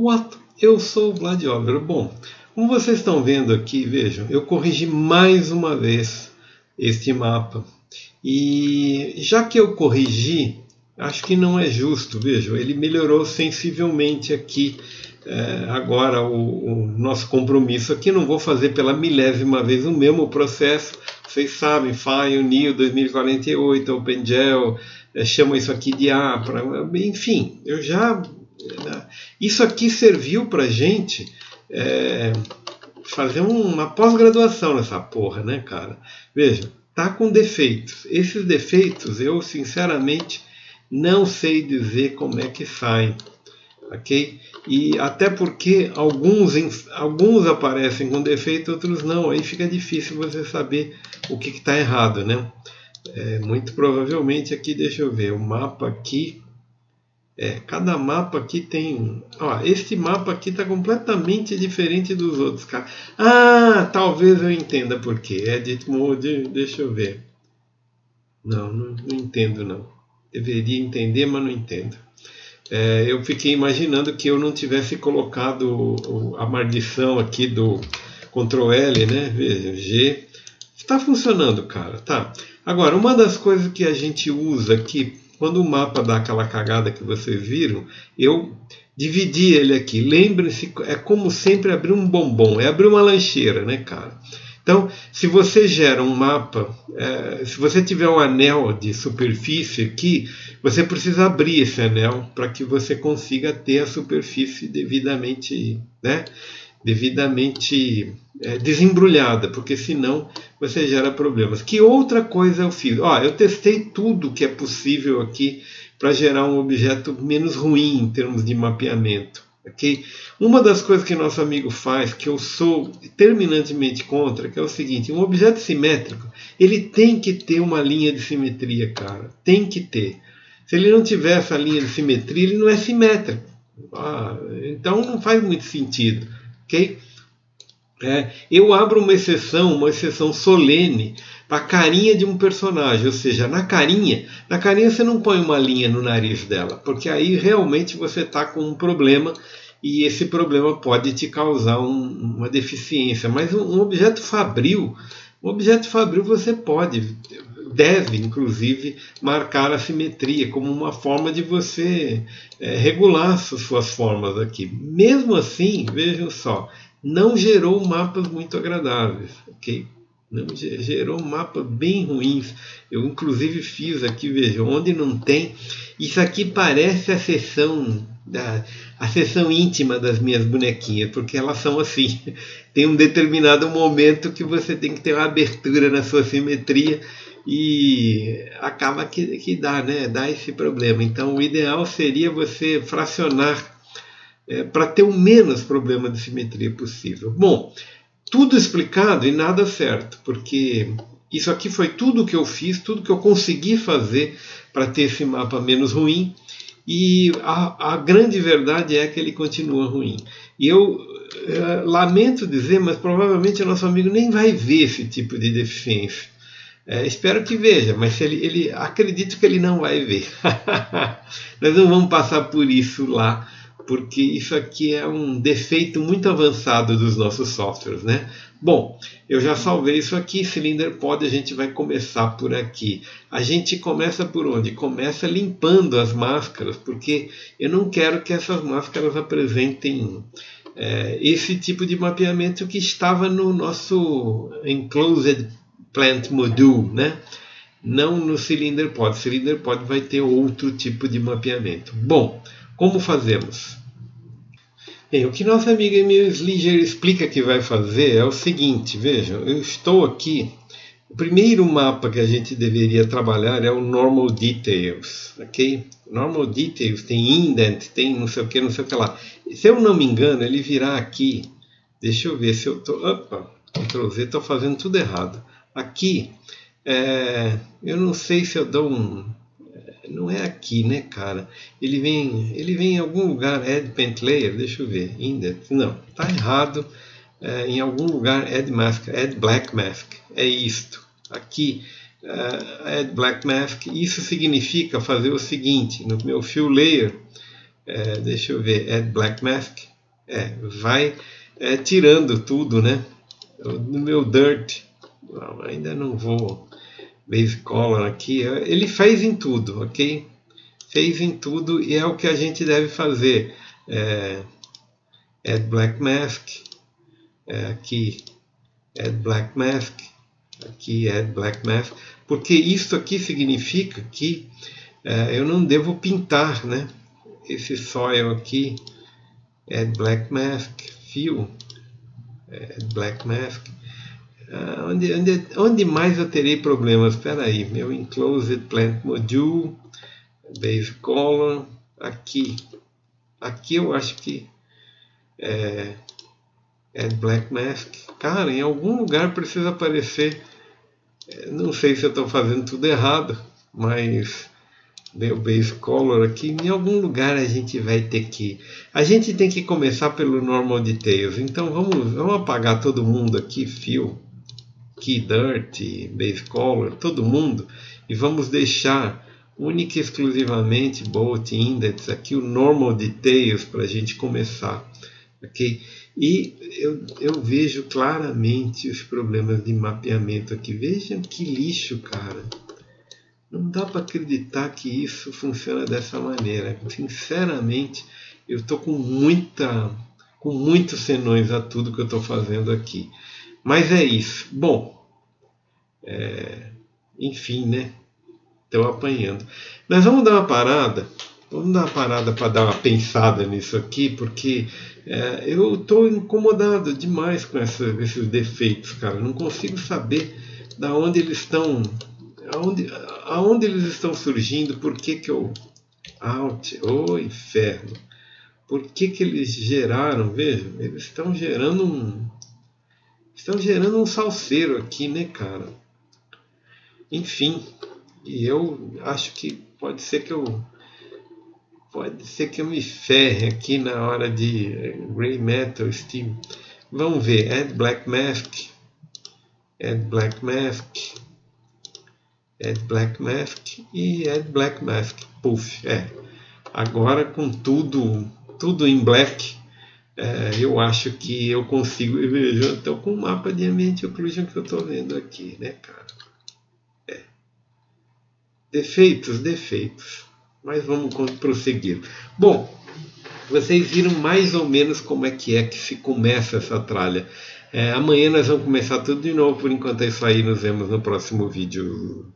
What? Eu sou o Vlad. Bom, como vocês estão vendo aqui, vejam, eu corrigi mais uma vez este mapa. E já que eu corrigi, acho que não é justo, vejam, ele melhorou sensivelmente aqui. É, agora o, o, nosso compromisso aqui, não vou fazer pela milésima vez o mesmo processo. Vocês sabem, Fire, New 2048, OpenGL, é, chamam isso aqui de APRA, enfim, eu já isso aqui serviu para gente é, fazer uma pós-graduação nessa porra, né, cara? Veja, tá com defeitos. Esses defeitos eu, sinceramente, não sei dizer como é que saem, ok? E até porque alguns, alguns aparecem com defeito, outros não. Aí fica difícil você saber o que está errado, né? É, muito provavelmente aqui, deixa eu ver, o mapa aqui é, cada mapa aqui tem. Ó, este mapa aqui está completamente diferente dos outros, cara. Ah, talvez eu entenda por quê. Edit Mode, deixa eu ver. Não, não, não entendo não. Deveria entender, mas não entendo. É, eu fiquei imaginando que eu não tivesse colocado a maldição aqui do Ctrl L, né? Veja, G. Está funcionando, cara, tá? Agora, uma das coisas que a gente usa aqui quando o mapa dá aquela cagada que vocês viram, eu dividi ele aqui. Lembre-se, é como sempre abrir um bombom, é abrir uma lancheira, né, cara? Então, se você gera um mapa, é, se você tiver um anel de superfície aqui, você precisa abrir esse anel para que você consiga ter a superfície devidamente, né, devidamente é, desembrulhada, porque senão você gera problemas. Que outra coisa eu fiz? Ó, eu testei tudo que é possível aqui para gerar um objeto menos ruim em termos de mapeamento. Okay? Uma das coisas que nosso amigo faz, que eu sou terminantemente contra, que é o seguinte: um objeto simétrico ele tem que ter uma linha de simetria, cara. Tem que ter. Se ele não tiver essa linha de simetria, ele não é simétrico. Ah, então não faz muito sentido. Ok? É, eu abro uma exceção, uma exceção solene para a carinha de um personagem, ou seja, na carinha, na carinha você não põe uma linha no nariz dela, porque aí realmente você está com um problema e esse problema pode te causar um, uma deficiência. Mas um, um, objeto fabril, um objeto fabril você pode, deve inclusive marcar a simetria como uma forma de você é, regular as suas formas aqui. Mesmo assim, vejam só, não gerou mapas muito agradáveis, ok? Não gerou mapas bem ruins. Eu inclusive fiz aqui, veja, onde não tem. Isso aqui parece a seção da a seção íntima das minhas bonequinhas, porque elas são assim. Tem um determinado momento que você tem que ter uma abertura na sua simetria e acaba que, que dá, né? Dá esse problema. Então o ideal seria você fracionar é, para ter o menos problema de simetria possível. Bom, tudo explicado e nada certo, porque isso aqui foi tudo que eu fiz, tudo que eu consegui fazer para ter esse mapa menos ruim. E a, a, grande verdade é que ele continua ruim. E eu é, lamento dizer, mas provavelmente o nosso amigo nem vai ver esse tipo de deficiência. É, espero que veja, mas ele, ele acredito que ele não vai ver. Nós não vamos passar por isso lá porque isso aqui é um defeito muito avançado dos nossos softwares, né? Bom, eu já salvei isso aqui, Cylinder Pod, a gente vai começar por aqui. A gente começa por onde? Começa limpando as máscaras, porque eu não quero que essas máscaras apresentem é, esse tipo de mapeamento que estava no nosso Enclosed Plant Module, né? Não no Cylinder Pod. Cylinder Pod vai ter outro tipo de mapeamento. Bom, como fazemos? Bem, o que nossa amiga Emil Sliger explica que vai fazer é o seguinte: vejam, eu estou aqui. O primeiro mapa que a gente deveria trabalhar é o Normal Details, ok? Normal Details tem indent, tem não sei o que, não sei o que lá. Se eu não me engano, ele virá aqui. Deixa eu ver se eu estou. Opa, Ctrl Z, estou fazendo tudo errado. Aqui, é, eu não sei se eu dou um não é aqui, né, cara? Ele vem, ele vem em algum lugar, add paint layer, deixa eu ver, index, não, tá errado. É, em algum lugar, add mask, add black mask, é isto. Aqui, uh, add black mask, isso significa fazer o seguinte, no meu fill layer, é, deixa eu ver, add black mask, é, vai é, tirando tudo, né? No meu Dirt, não, ainda não vou base color aqui, ele fez em tudo, ok? Fez em tudo e é o que a gente deve fazer. É, add black mask, é, aqui add black mask, aqui add black mask, porque isso aqui significa que é, eu não devo pintar, né? Esse soil aqui, add black mask, fill, add black mask, Uh, onde, onde, onde, mais eu terei problemas? Espera aí, meu Enclosed Plant Module, Base Color, aqui. Aqui eu acho que é, Add Black Mask. Cara, em algum lugar precisa aparecer. É, não sei se eu estou fazendo tudo errado, mas meu Base Color aqui, em algum lugar a gente vai ter que. A gente tem que começar pelo Normal Details. Então vamos, vamos apagar todo mundo aqui, fio Key Dirt, Base Color, todo mundo, e vamos deixar única e exclusivamente Bolt Index, aqui o Normal Details para a gente começar. ok? E eu, eu vejo claramente os problemas de mapeamento aqui. Vejam que lixo, cara. Não dá para acreditar que isso funciona dessa maneira. Sinceramente, eu estou com muita, com muitos senões a tudo que eu estou fazendo aqui. Mas é isso. Bom, é, enfim, né? Estão apanhando. Mas vamos dar uma parada. Vamos dar uma parada para dar uma pensada nisso aqui, porque é, eu estou incomodado demais com essa, esses defeitos, cara. Não consigo saber da onde eles estão, aonde, aonde eles estão surgindo, por que, que eu. Out, ô oh, inferno! Por que, que eles geraram? Vejam, eles estão gerando um, estão gerando um salseiro aqui, né, cara? Enfim, e eu acho que pode ser que eu pode ser que eu me ferre aqui na hora de Grey Metal Steam. Vamos ver, Add Black Mask, Add Black Mask, Add Black Mask e Add Black Mask. Puff, é. Agora com tudo, tudo em black, é, eu acho que eu consigo. Eu estou com o mapa de ambiente occlusion que eu estou vendo aqui, né, cara? É. Defeitos, defeitos. Mas vamos prosseguir. Bom, vocês viram mais ou menos como é que é que se começa essa tralha. É, amanhã nós vamos começar tudo de novo. Por enquanto é isso aí. Nos vemos no próximo vídeo.